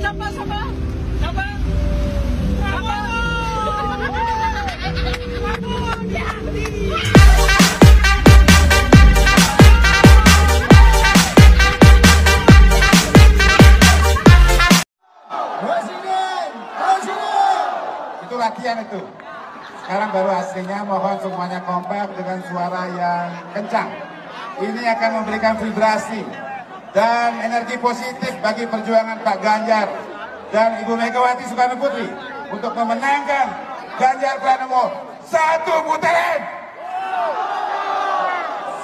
Siapa siapa? Siapa? Itu latihan itu. Sekarang baru aslinya mohon semuanya kompak dengan suara yang kencang. Ini akan memberikan vibrasi dan energi positif bagi perjuangan Pak Ganjar dan Ibu Megawati Soekarno Putri untuk memenangkan Ganjar Pranowo satu putaran.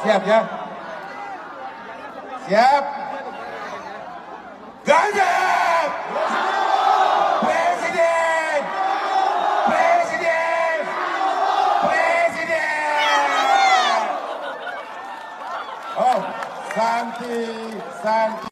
Siap ya? Siap? Ganjar! Presiden! Presiden! Presiden! Oh, Santi, Santi.